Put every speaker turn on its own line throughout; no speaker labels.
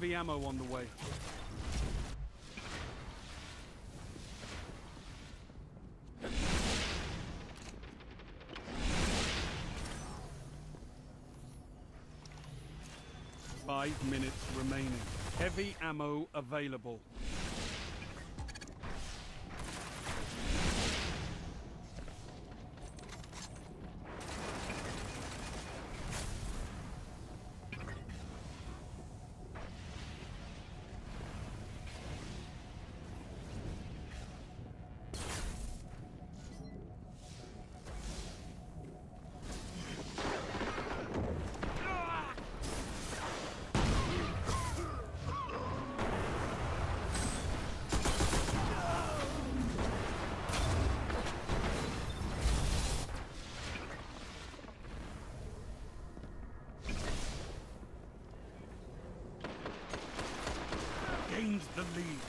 Heavy ammo on the way. Five minutes remaining. Heavy ammo available. Gains the lead.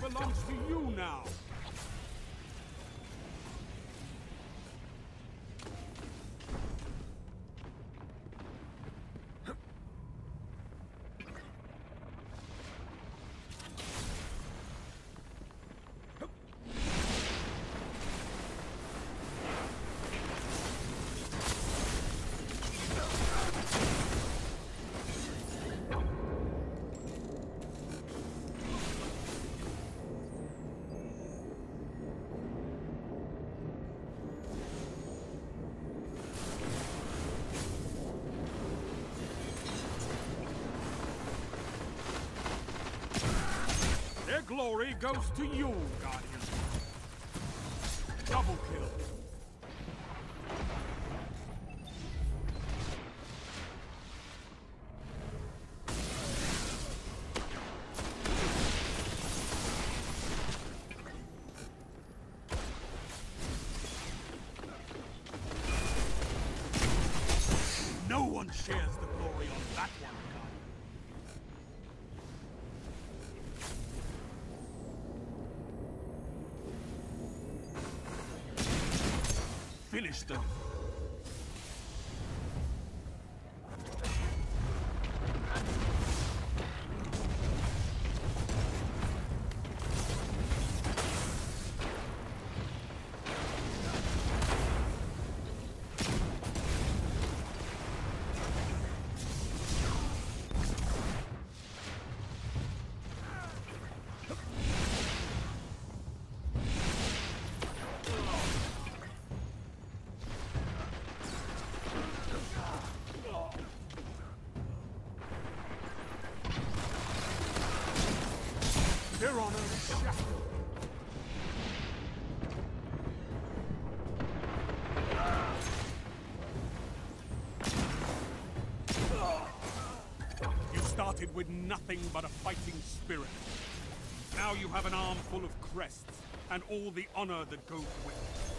Belongs to you now. Glory goes to you, Guardian. Double kill. No one shares the glory on that one, Guardian. Finish. You started with nothing but a fighting spirit. Now you have an armful of crests and all the honor that goes with it.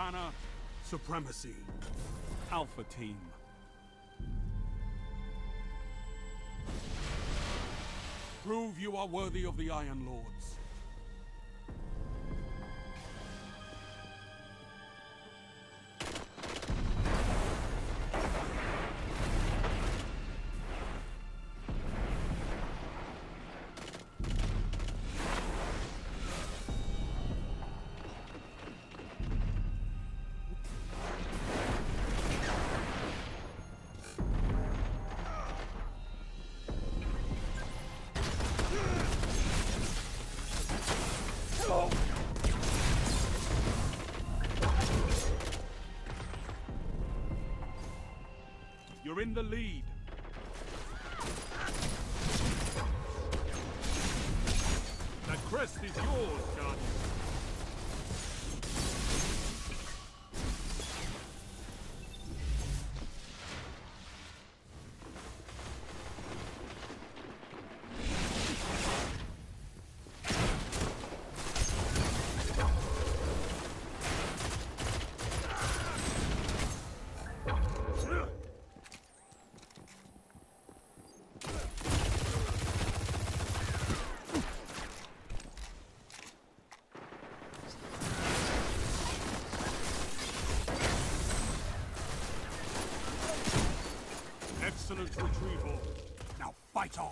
Banner, supremacy. Alpha Team. Prove you are worthy of the Iron Lords. You're in the lead. That crest is yours, Guardian. Fight on.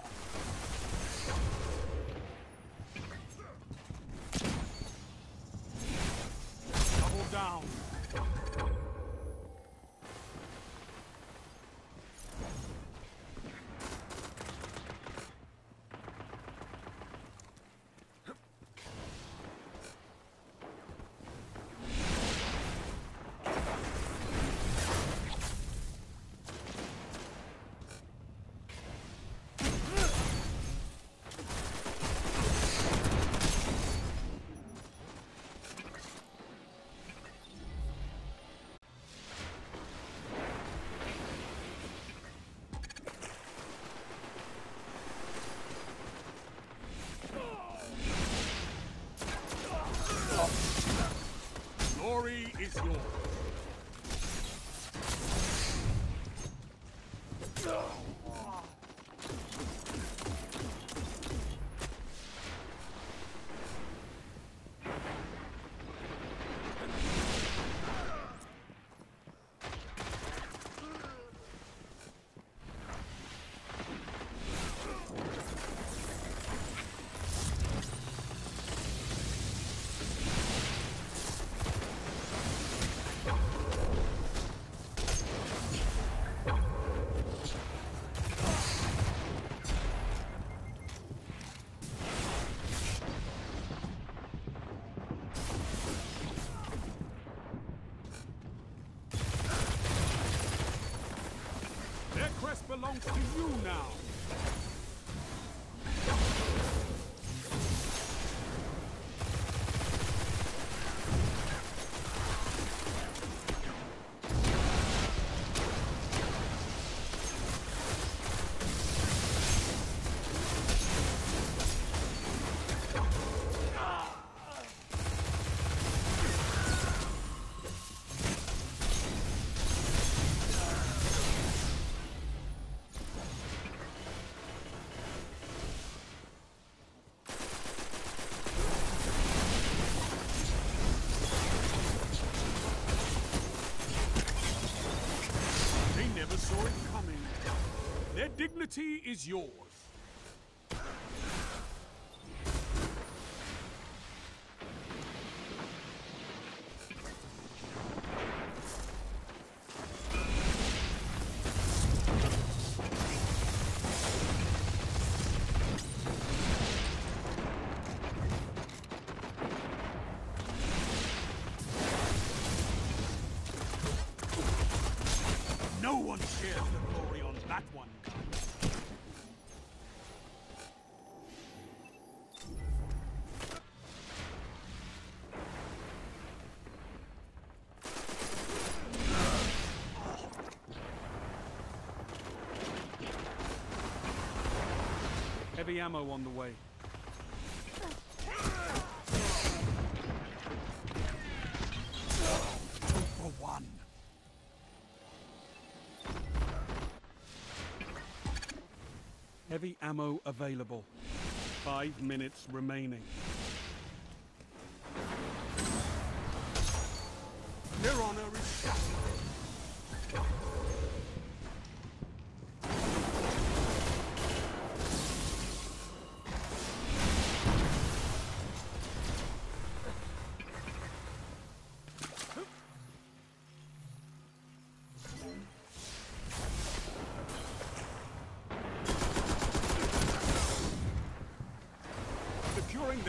Belongs to you now. Dignity is yours. No one shares the glory on that one, heavy ammo on the way. Two for one. Heavy ammo available. Five minutes remaining.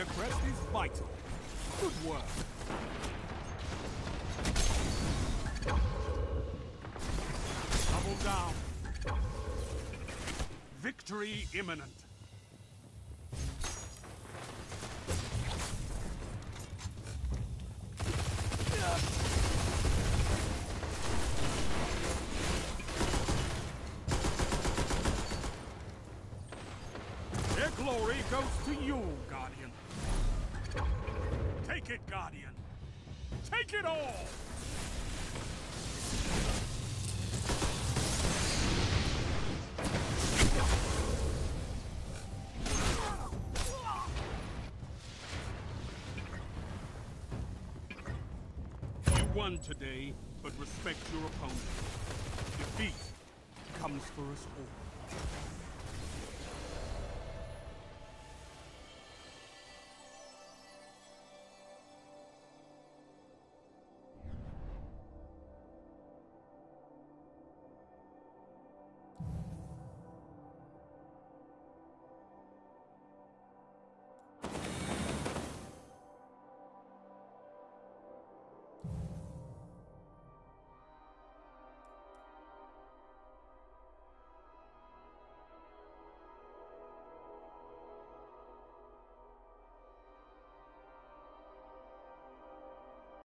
The crest is vital. Good work. Double down. Victory imminent. Won today, but respect your opponent. Defeat comes for us all.